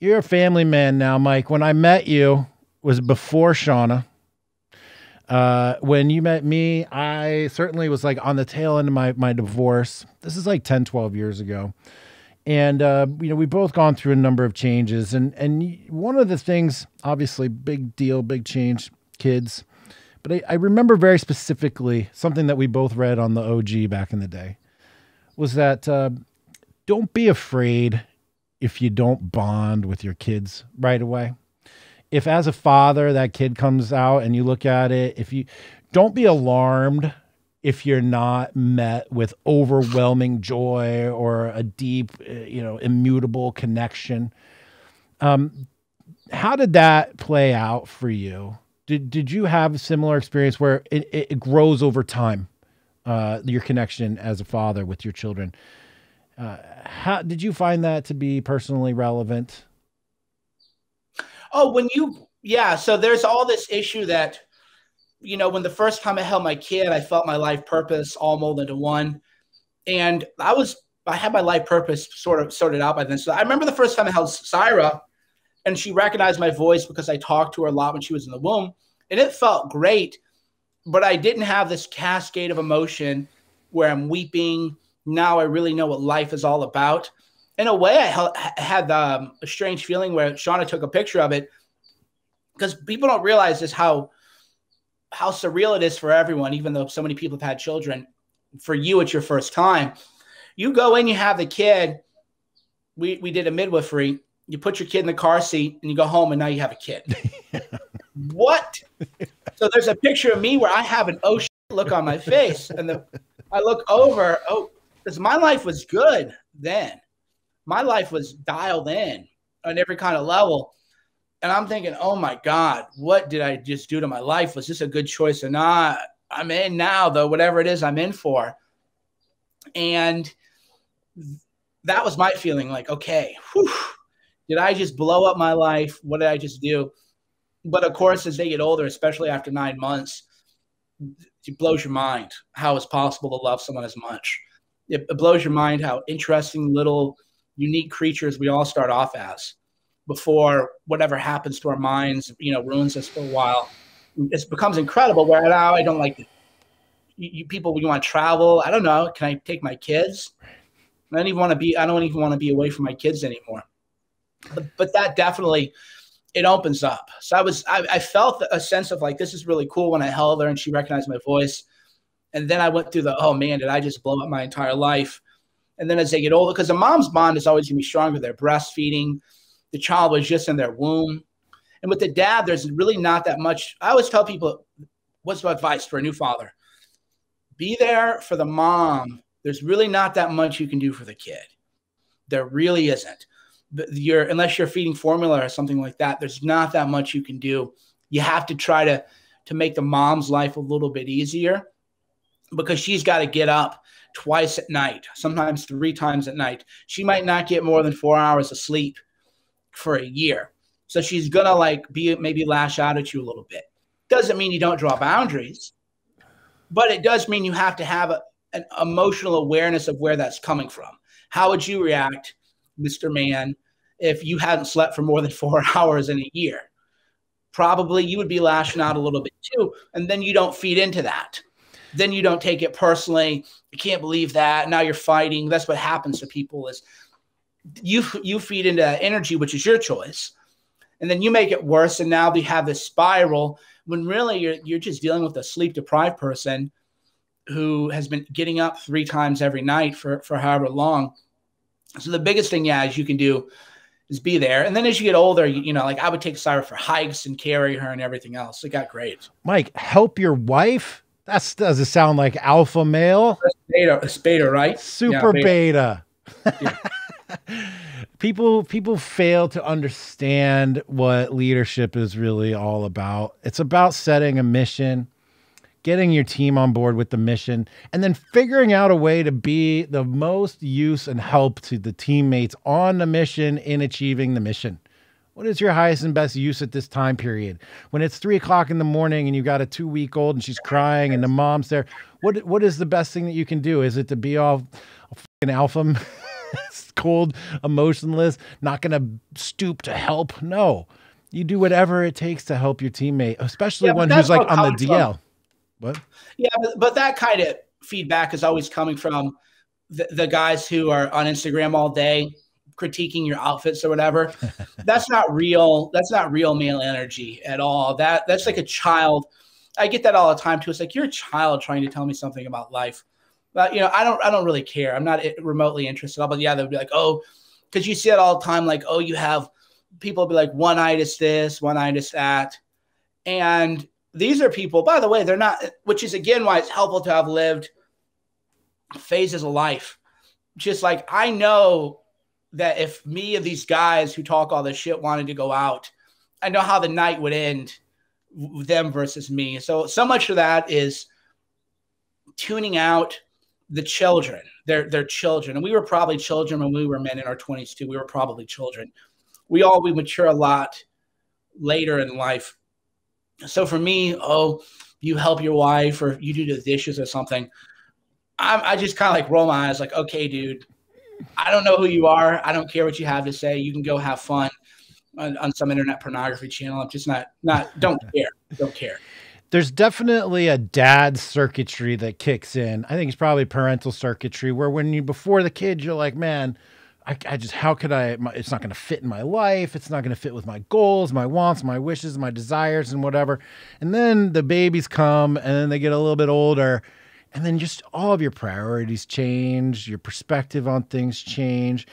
you're a family man now, Mike. When I met you was before Shauna. Uh, when you met me, I certainly was like on the tail end of my, my divorce. This is like 10, 12 years ago. And, uh, you know, we've both gone through a number of changes. And, and one of the things, obviously, big deal, big change, kids. But I, I remember very specifically something that we both read on the OG back in the day was that uh, don't be afraid if you don't bond with your kids right away. If as a father that kid comes out and you look at it, if you don't be alarmed if you're not met with overwhelming joy or a deep, uh, you know, immutable connection. Um, how did that play out for you? Did did you have a similar experience where it, it grows over time, uh, your connection as a father with your children? Uh, how did you find that to be personally relevant? Oh, when you yeah, so there's all this issue that you know, when the first time I held my kid, I felt my life purpose all molded into one. And I was I had my life purpose sort of sorted out by then. So I remember the first time I held Syra and she recognized my voice because I talked to her a lot when she was in the womb. And it felt great, but I didn't have this cascade of emotion where I'm weeping now I really know what life is all about. In a way, I had um, a strange feeling where Shauna took a picture of it because people don't realize just how how surreal it is for everyone, even though so many people have had children. For you, it's your first time. You go in, you have the kid. We we did a midwifery. You put your kid in the car seat, and you go home, and now you have a kid. what? So there's a picture of me where I have an ocean look on my face, and the I look over. Oh, because my life was good then. My life was dialed in on every kind of level. And I'm thinking, oh my God, what did I just do to my life? Was this a good choice or not? I'm in now, though, whatever it is I'm in for. And that was my feeling like, okay, whew, did I just blow up my life? What did I just do? But of course, as they get older, especially after nine months, it blows your mind how it's possible to love someone as much it, it blows your mind how interesting little unique creatures we all start off as before whatever happens to our minds, you know, ruins us for a while. It becomes incredible where now I don't like you, you people you want to travel. I don't know. Can I take my kids? I don't even want to be, I don't even want to be away from my kids anymore. But, but that definitely, it opens up. So I was, I, I felt a sense of like, this is really cool when I held her and she recognized my voice. And then I went through the, oh man, did I just blow up my entire life? And then as they get older, because the mom's bond is always going to be stronger. They're breastfeeding. The child was just in their womb. And with the dad, there's really not that much. I always tell people, what's my advice for a new father? Be there for the mom. There's really not that much you can do for the kid. There really isn't. You're, unless you're feeding formula or something like that, there's not that much you can do. You have to try to to make the mom's life a little bit easier because she's got to get up twice at night, sometimes three times at night. She might not get more than four hours of sleep for a year. So she's gonna like be maybe lash out at you a little bit. Doesn't mean you don't draw boundaries, but it does mean you have to have a, an emotional awareness of where that's coming from. How would you react, Mr. Man, if you hadn't slept for more than four hours in a year? Probably you would be lashing out a little bit too, and then you don't feed into that then you don't take it personally. You can't believe that. Now you're fighting. That's what happens to people is you you feed into energy, which is your choice, and then you make it worse. And now you have this spiral when really you're you're just dealing with a sleep deprived person who has been getting up three times every night for for however long. So the biggest thing, yeah, is you can do is be there. And then as you get older, you, you, know, like I would take Syra for hikes and carry her and everything else. It got great. Mike, help your wife that does it sound like alpha male. Beta, beta, right? Super yeah, beta. beta. Yeah. people people fail to understand what leadership is really all about. It's about setting a mission, getting your team on board with the mission, and then figuring out a way to be the most use and help to the teammates on the mission in achieving the mission. What is your highest and best use at this time period? When it's three o'clock in the morning and you've got a two week old and she's crying and the mom's there, what what is the best thing that you can do? Is it to be all fucking alpha cold, emotionless, not going to stoop to help. No, you do whatever it takes to help your teammate, especially Yeah, one who's like on the DL. from- What? Yeah, but, but that kind of feedback is always coming from the, the guys who are on Instagram all day critiquing your outfits or whatever. that's not real. That's not real male energy at all. That that's like a child. I get that all the time too. It's like you're a child trying to tell me something about life. But you know, I don't I don't really care. I'm not eh, remotely interested. All, But yeah, they'll be like, oh, because you see it all the time. Like, oh, you have people be like one itis this, one itis that, and these are people. By the way, they're not. Which is again why it's helpful to have lived phases of life. Just like I know that if me and these guys who talk all this shit wanted to go out, I know how the night would end them versus me. So so much of that is tuning out the children. They're they're children. And we were probably children when we were men in our 20s too. We were probably children. We all we mature a lot later in life. So for me, oh, you help your wife or you do the dishes or something. I'm, I just kind of like roll my eyes, like, okay, dude, I don't know who you are. I don't care what you have to say. You can go have fun on, on some internet pornography channel. I'm just not, not, don't care. Don't care. There's definitely a dad circuitry that kicks in. I think it's probably parental circuitry where when you, before the kid, you're like, man, I, I just, how could I, my, it's not going to fit in my life. It's not going to fit with my goals, my wants, my wishes, my desires, and whatever. And then the babies come and then they get a little bit older and then just all of your priorities change, your perspective on things change.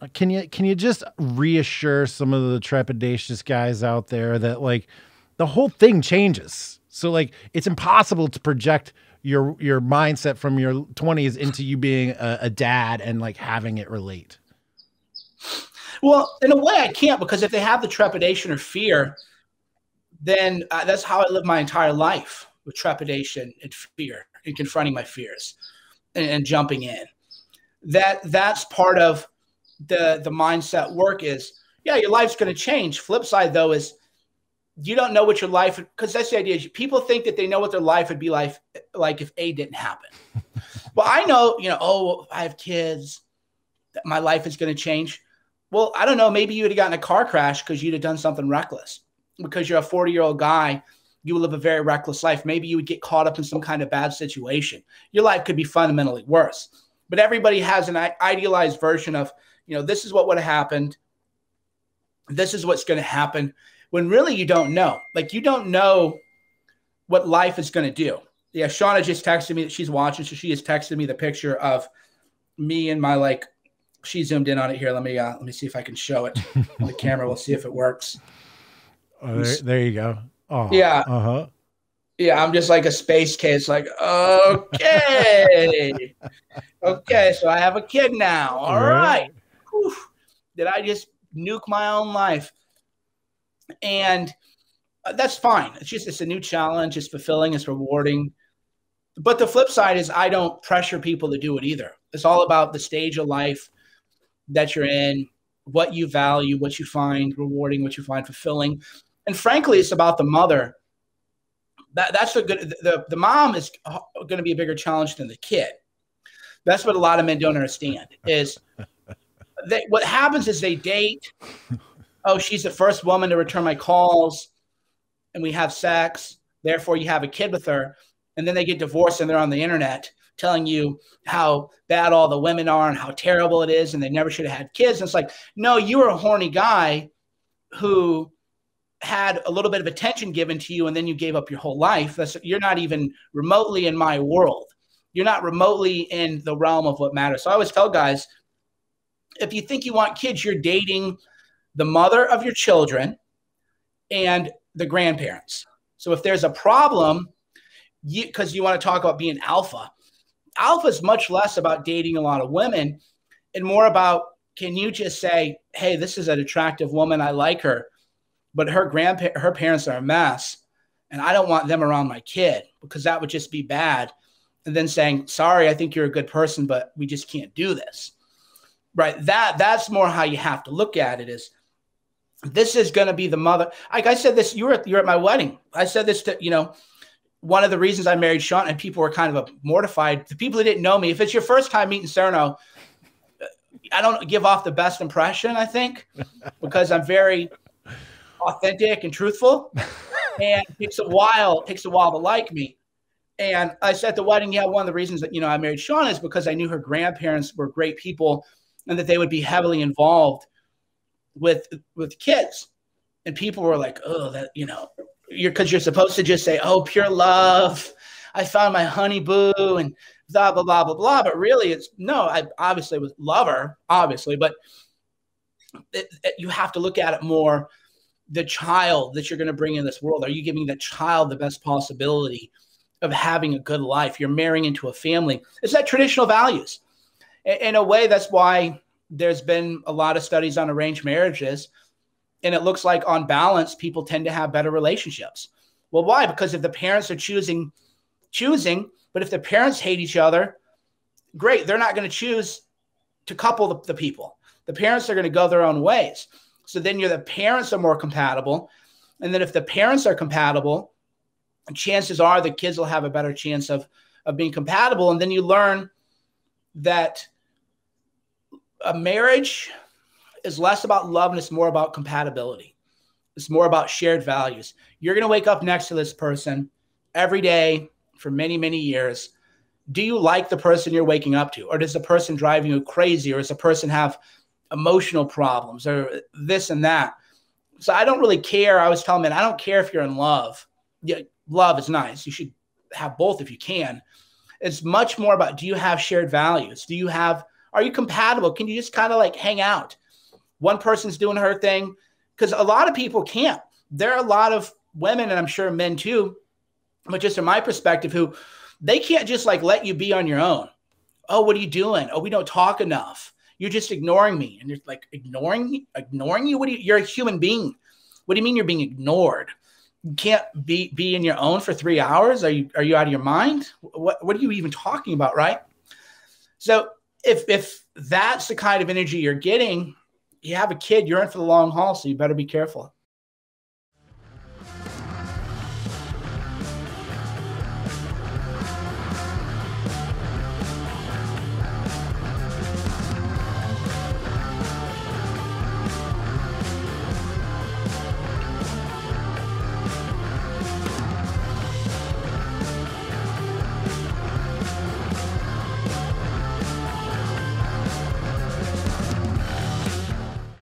Uh, Can you can you just reassure some of the trepidatious guys out there that like the whole thing changes? So like it's impossible to project your your mindset from your 20s into you being a, a dad and like having it relate. Well, in a way, I can't because if they have the trepidation or fear, then uh, that's how I live my entire life with trepidation and fear and confronting my fears and, and jumping in. That that's part of the the mindset work is yeah, your life's going to change. Flip side though is you don't know what your life because that's the idea. Is people think that they know what their life would be like like if A didn't happen. well, I know, you know, oh, I have kids, that my life is going to change. Well, I don't know. Maybe you would have gotten a car crash because you'd have done something reckless. Because you're a 40 year old guy, you live a very reckless life. Maybe you would get caught up in some kind of bad situation. Your life could be fundamentally worse. But everybody has an idealized version of, you know, this is what would have happened. This is what's going to happen. When really you don't know. Like you don't know what life is going to do. Yeah, Shauna just texted me that she's watching. So she has texted me the picture of me and my like she zoomed in on it here. Let me uh, let me see if I can show it on the camera. We'll see if it works. Oh, there, there you go. Oh, Yeah. Uh huh. Yeah, I'm just like a space case. Like, okay, okay. So I have a kid now. All Right. right. Did I just nuke my own life? And uh, that's fine. It's just it's a new challenge. It's fulfilling. It's rewarding. But the flip side is I don't pressure people to do it either. It's all about the stage of life that you're in, what you value, what you find rewarding, what you find fulfilling. And frankly, it's about the mother. That, that's a good the, the mom is going to be a bigger challenge than the kid. That's what a lot of men don't understand is that what happens is they date. Oh, she's the first woman to return my calls, and we have sex. Therefore, you have a kid with her, and then they get divorced and they're on the internet telling you how bad all the women are and how terrible it is, and they never should have had kids. And it's like, no, you were a horny guy who had a little bit of attention given to you, and then you gave up your whole life. That's you're not even remotely in my world. You're not remotely in the realm of what matters. So I always tell guys, if you think you want kids, you're dating the mother of your children and the grandparents. So if there's a problem, you because you want to talk about being alpha, alpha is much less about dating a lot of women and more about can you just say, hey, this is an attractive woman, I like her, but her grandpa her parents are a mess, and I don't want them around my kid because that would just be bad. And then saying, sorry, I think you're a good person, but we just can't do this. Right. That that's more how you have to look at it is this is going to be the mother. Like I said, this you were you're at my wedding. I said this to you know one of the reasons I married Sean, and people were kind of mortified. The people who didn't know me, if it's your first time meeting Cerno, I don't give off the best impression, I think, because I'm very authentic and truthful. And it takes a while, it takes a while to like me. And I said at the wedding, yeah, one of the reasons that you know I married Sean is because I knew her grandparents were great people and that they would be heavily involved with with kids. And people were like, oh, that you know, you're because you're supposed to just say, oh, pure love. I found my honey boo and blah blah blah blah blah. But really, it's no. I obviously was love her, obviously, but it, it, you have to look at it more. The child that you're going to bring in this world, are you giving that child the best possibility of having a good life? You're marrying into a family. It's that traditional values. In, in a way, that's why there's been a lot of studies on arranged marriages, and it looks like on balance, people tend to have better relationships. Well, why? Because if the parents are choosing choosing but if the parents hate each other, great. They're not going to choose to couple the, the people. The parents are going to go their own ways. So then you're the parents are more compatible. And then if the parents are compatible, chances are the kids will have a better chance of, of being compatible. And then you learn that a marriage is less about love and it's more about compatibility. It's more about shared values. You're going to wake up next to this person every day for many, many years. Do you like the person you're waking up to? Or does the person drive you crazy? Or does the person have emotional problems or this and that? So I don't really care. I was telling men, I don't care if you're in love. Yeah, love is nice. You should have both if you can. It's much more about do you have shared values? Do you have, are you compatible? Can you just kind of like hang out? One person's doing her thing. Because a lot of people can't. There are a lot of women, and I'm sure men too, but just from my perspective, who they can't just like let you be on your own. Oh, what are you doing? Oh, we don't talk enough. You're just ignoring me. And you're like, ignoring? Ignoring you? What do you you're a human being. What do you mean you're being ignored? You can't be be in your own for three hours? Are you are you out of your mind? What what are you even talking about, right? So if if that's the kind of energy you're getting, you have a kid, you're in for the long haul, so you better be careful.